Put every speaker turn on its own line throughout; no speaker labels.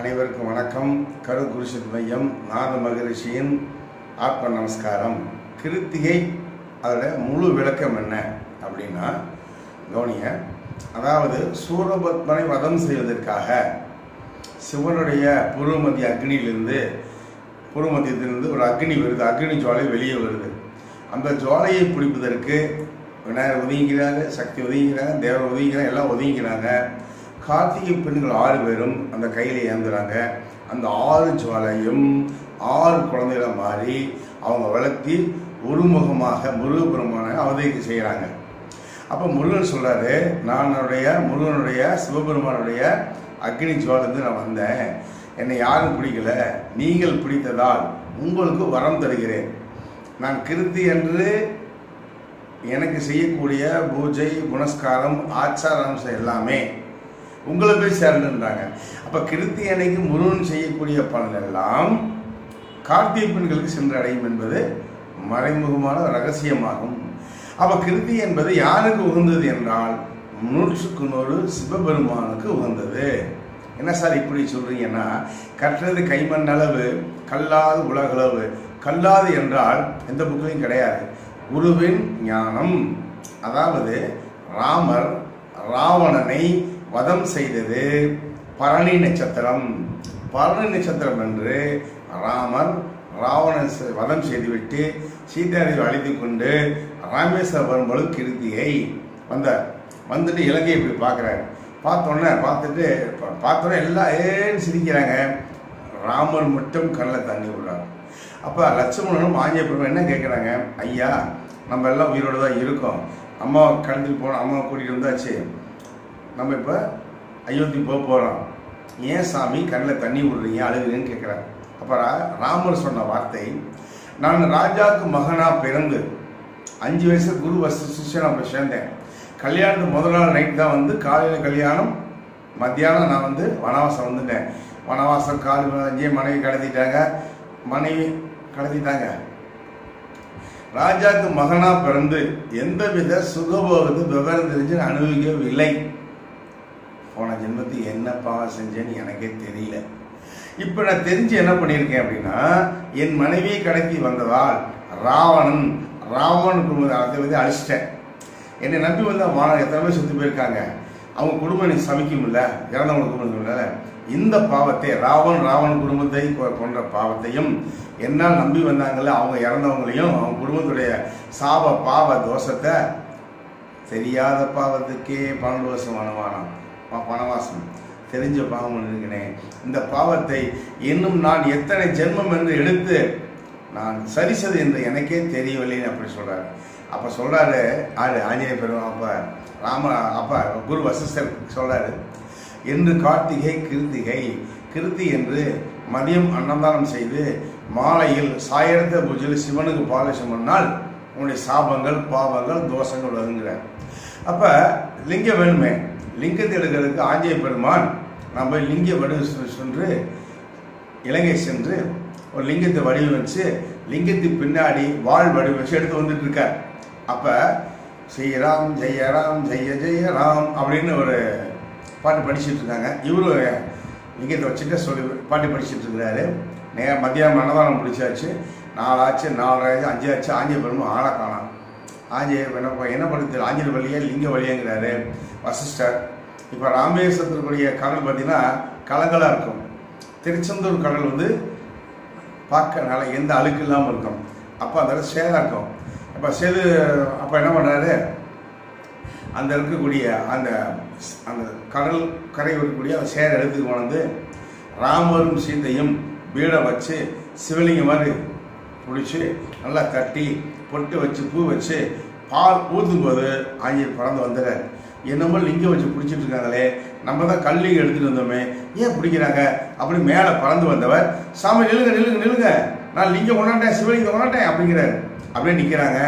அனைவருக்கும் வணக்கம். கரு குருஷித் மையம் நாத மகரிஷியின் ஆத்ம நமஸ்காரம். கிருத்திகை அதோட முழு விளக்கம் என்ன அப்படின்னா கவனிங்க. அதாவது சூரபத்மனை வதம் செய்வதற்காக சிவனுடைய புருமதி அக்னியிலிருந்து புருமதியத்திலிருந்து ஒரு அக்னி வருது. அக்னி ஜுவாலை வெளியே வருது. அந்த ஜுவாலையை பிடிப்பதற்கு விநாயகர் ஒதுங்கிறாங்க சக்தி ஒதுங்கிறாங்க தேவர் ஒதுங்கிறாங்க எல்லாம் ஒதுங்கிறாங்க கார்த்திகை பெண்கள் ஆறு பேரும் அந்த கையில் ஏந்துறாங்க அந்த ஆறு ஜுவாலையும் ஆறு குழந்தைகளை மாறி அவங்க வளர்த்தி ஒருமுகமாக முருகபெருமான அவதரிக்க செய்கிறாங்க அப்போ முருகன் சொல்கிறாரு நானுடைய முருகனுடைய சிவபெருமானுடைய அக்னி ஜுவாலிருந்து நான் வந்தேன். என்னை யாரும் பிடிக்கல. நீங்கள் பிடித்ததால் உங்களுக்கு வரம் தருகிறேன். நான் கிருத்தி என்று எனக்கு செய்யக்கூடிய பூஜை புனஸ்காரம் ஆச்சாரம் எல்லாமே உங்களை போய் சேரணுன்றாங்க அப்ப கிருத்தி அன்னைக்கு முருகன் செய்யக்கூடிய பலன் எல்லாம் கார்த்திகை பெண்களுக்கு சென்றடையும் என்பது மறைமுகமான ரகசியமாகும். அப்ப கிருத்தி என்பது யாருக்கு உகந்தது என்றால் நூற்றுக்கு நூறு சிவபெருமானுக்கு உகந்தது. என்ன சார் இப்படி சொல்றீங்கன்னா கற்றது கைமண் அளவு கல்லாது உலகளவு. கல்லாது என்றால் எந்த புக்கிலையும் கிடையாது. குருவின் ஞானம். அதாவது ராமர் ராவணனை வதம் செய்தது பரணி நட்சத்திரம். பரணி நட்சத்திரம் என்று ராமர் ராவணன் செ- வதம் செய்துவிட்டு சீதாதேவி அழைத்து கொண்டு ராமேஸ்வரம் வலு கிருத்தியை வந்தார். வந்துட்டு இலங்கையை இப்படி பார்க்குறாரு. பார்த்தோன்னே பார்த்துட்டு பார்த்தோன்னே எல்லாம் ஏன்னு சிரிக்கிறாங்க? ராமர் மட்டும் கண்ணில் தண்ணி விடுறாரு. அப்போ லட்சுமணனும் ஆஞ்சநேய என்ன கேட்குறாங்க? ஐயா நம்ம எல்லாம் உயிரோடு தான் இருக்கோம். அம்மாவை கடந்துட்டு போனோம் அம்மாவை கூட்டிகிட்டு வந்தாச்சு. நம்ம இப்போ அயோத்தி போக போகிறோம் ஏன் சாமி கண்ணில் தண்ணி விடுறீங்க அழுகுறீங்கன்னு கேட்குறாரு அப்போ ராமர் சொன்ன வார்த்தை நான் ராஜாவுக்கு மகனாக பிறந்து அஞ்சு வயசு குரு வச சிஷ்யன் போய் சேர்ந்தேன். கல்யாணத்துக்கு முதல் நாள் நைட் தான் வந்து காலையில் கல்யாணம் மத்தியானம் நான் வந்து வனவாசம் வந்துட்டேன். வனவாசம் கால் அஞ்சே மனைவி கடத்திட்டாங்க. மனைவி கடத்திட்டாங்க. ராஜாக்கு மகனாக பிறந்து எந்தவித சுகபோகத்தை விவரம் தெரிஞ்சு நான் அனுபவிக்கவில்லை போன ஜென்மத்துக்கு என்ன பாவம் செஞ்சேன்னு எனக்கே தெரியல. இப்போ நான் தெரிஞ்சு என்ன பண்ணியிருக்கேன் அப்படின்னா என் மனைவியை கடத்தி வந்ததால் ராவணன் ராவணன் குடும்பத்தை வந்து அழிச்சிட்டேன். என்னை நம்பி வந்த மாணவர் எத்தனை பேர் செத்து போயிருக்காங்க. அவங்க குடும்பம் எனக்கு சமைக்கும் இல்ல இறந்தவங்க குடும்பம் இந்த பாவத்தை ராவன் ராவன் குடும்பத்தை போன்ற கொன்ற பாவத்தையும் என்னால் நம்பி வந்தாங்கல்ல அவங்க இறந்தவங்களையும் அவங்க குடும்பத்துடைய சாப பாவ தோஷத்தை தெரியாத பாவத்துக்கே பன்னெண்டு வருஷம் வனவானம் வனவாசம். தெரிஞ்ச பாவம் இருக்கிறேன் இந்த பாவத்தை இன்னும் நான் எத்தனை ஜென்மம் என்று எடுத்து நான் சரிசது என்று எனக்கே தெரியவில்லைன்னு அப்படி சொல்கிறார் அப்போ சொல்கிறாரு ஆறு ஆஞ்சநேய பெருமா அப்ப ராம அப்ப குரு வசிஷ்டர் சொல்கிறாரு என்று கார்த்திகை கிருத்திகை. கிருத்தி என்று மதியம் அன்னதானம் செய்து மாலையில் சாயர்த்த பூஜையில் சிவனுக்கு பாலசம் பண்ணால் உன்னுடைய சாபங்கள் பாவங்கள் தோஷங்கள் வருங்கிறார் அப்போ லிங்க வேணுமே? லிங்கத்தை எடுக்கிறதுக்கு ஆஞ்சநேய பெருமான் நம்ம லிங்க வடிவ சென்று இலங்கை சென்று ஒரு லிங்கத்தை வடிவமைச்சு லிங்கத்துக்கு பின்னாடி வாழ் வடிவமைச்சு எடுத்து வந்துட்டு இருக்கார் அப்ப ஸ்ரீராம் ஜெயராம் ஜெய ஜெய ராம் அப்படின்னு ஒரு பாட்டு படிச்சுட்டு இருக்காங்க இவரு லிங்கத்தை வச்சுட்டு சொல்லி பாட்டு படிச்சுட்டு இருக்கிறாரு நேரம் மத்தியானம் மன்னதானம் பிடிச்சாச்சு நாலாச்சு நாலராச்சு அஞ்சு ஆச்சு ஆஞ்சநேய ஆளை காணாம் ஆஞ்சே என்ன என்ன பண்ணுறது ஆஞ்சநேய வழியே லிங்க வழியாங்கிறாரு. வசிஷ்டர் இப்போ ராமேஸ்வரத்திற்குரிய கடல் பார்த்தீங்கன்னா கலங்களாக இருக்கும். திருச்செந்தூர் கடல் வந்து பார்க்க நல்லா எந்த அழுக்கு இல்லாமல் இருக்கும். அப்போ அந்த சேதாக இருக்கும். அப்போ சேது அப்போ என்ன பண்ணுறாரு அந்த இருக்கக்கூடிய அந்த அந்த கடல் கரை இருக்கக்கூடிய அந்த சேரை எடுத்து கொண்டு ராமரும் சீதையும் வீடை வச்சு சிவலிங்கம் மாதிரி பிடிச்சி நல்லா கட்டி பொட்டு வச்சு பூ வச்சு பால் ஊற்றும் போது பறந்து வந்துடுறாரு. என்னமோ லிங்கம் வச்சு பிடிச்சிட்டு இருக்காங்களே நம்ம தான் கல்லிங்க எடுத்துட்டு வந்தோமே ஏன் பிடிக்கிறாங்க அப்படி மேலே பறந்து வந்தவர் சாமி நில்லுங்க நில்லுங்க நில்லுங்க. நான் லிங்கம் கொண்டாட்டேன் சிவலிங்கம் கொண்டாட்டேன் அப்படிங்கிறாரு. அப்படியே நிற்கிறாங்க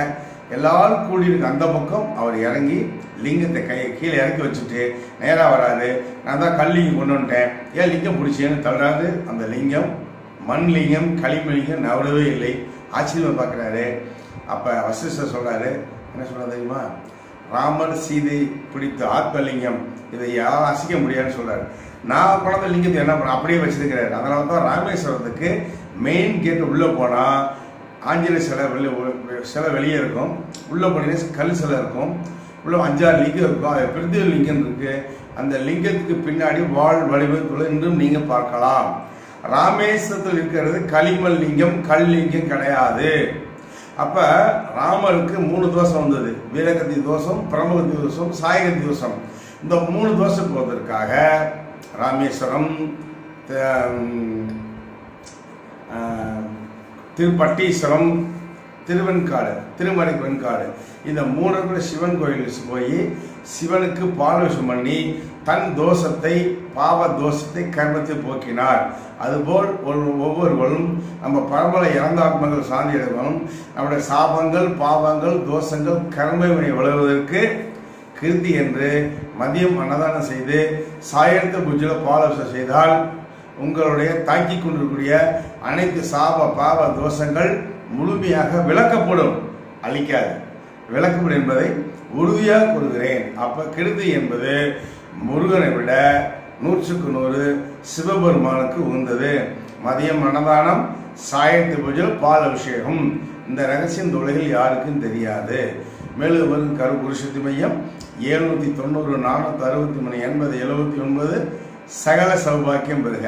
எல்லாரும் கூடி அந்த பக்கம் அவர் இறங்கி லிங்கத்தை கை கீழே இறக்கி வச்சுட்டு நேராக வராது நான் தான் கல்லிங்கம் கொண்டு வந்துட்டேன். ஏன் லிங்கம் பிடிச்சேன்னு தள்ளாது? அந்த லிங்கம் மண் லிங்கம் களிமலிங்கம் நவரவே இல்லை. ஆச்சரியமாக பார்க்குறாரு. அப்போ வசிஷ்டர் சொல்கிறாரு என்ன சொல்றாரு தெரியுமா? ராமர் சீதை பிடித்த ஆத்மலிங்கம் இதை யாரும் அசிக்க முடியாதுன்னு சொல்கிறார் நான் குழந்த லிங்கத்தை என்ன பண்ண அப்படியே வச்சிருக்கிறாரு அதனால தான் ராமேஸ்வரத்துக்கு மெயின் கேட்டு உள்ளே போனால் ஆஞ்சநேய சிலை வெளியே சிலை வெளியே இருக்கும். உள்ளே போனீங்கன்னா கல் சிலை இருக்கும். உள்ள அஞ்சாறு லிங்கம் இருக்கும். அது பிரித்திவ லிங்கம் இருக்குது அந்த லிங்கத்துக்கு பின்னாடி வாழ் வடிவத்துள்ள இன்றும் நீங்கள் பார்க்கலாம். ராமேஸ்வரத்தில் இருக்கிறது களிமல் லிங்கம் கல் லிங்கம் கிடையாது. அப்ப ராமருக்கு மூணு தோஷம் வந்தது. வீரகத்தி தோஷம் பிரமகத்தி தோஷம் சாயகத்தி தோஷம். இந்த மூணு தோஷம் போவதற்காக ராமேஸ்வரம் திருப்பட்டீஸ்வரம் திருவெண்காடு திருமலை வெண்காடு. இந்த மூணு சிவன் கோயிலுக்கு போய் சிவனுக்கு பாலபிஷம் பண்ணி தன் தோஷத்தை பாவ தோஷத்தை கர்மத்தை போக்கினார். அதுபோல் ஒரு ஒவ்வொருவரும் நம்ம பரம்பரை இறந்தாத்மங்கள் சாந்தி அடைவனும் நம்முடைய சாபங்கள் பாவங்கள் தோஷங்கள் கர்மவினை விளைவதற்கு கிருதி என்று மதியம் அன்னதானம் செய்து சாயத்து பூஜையில பாலோசனை செய்தால் உங்களுடைய தாக்கி கொண்டிருக்கூடிய அனைத்து சாப பாவ தோஷங்கள் முழுமையாக விளக்கப்படும். அழிக்காது. விளக்கப்படும் என்பதை உறுதியாக கூறுகிறேன். அப்ப கிருதி என்பது முருகனை விட நூற்றுக்கு நூறு சிவபெருமானுக்கு உந்தது மதியம் அன்னதானம் சாயத்து பூஜை பால் அபிஷேகம் இந்த ரகசியம் இந்த உலகில் யாருக்கும் தெரியாது. மேலும் வரும் கரு புருஷத்தி மையம் எழுநூத்தி தொண்ணூறு நானூற்றி அறுபத்தி மூணு எண்பது எழுபத்தி ஒன்பது சகல சௌபாக்கியம் பெறுக.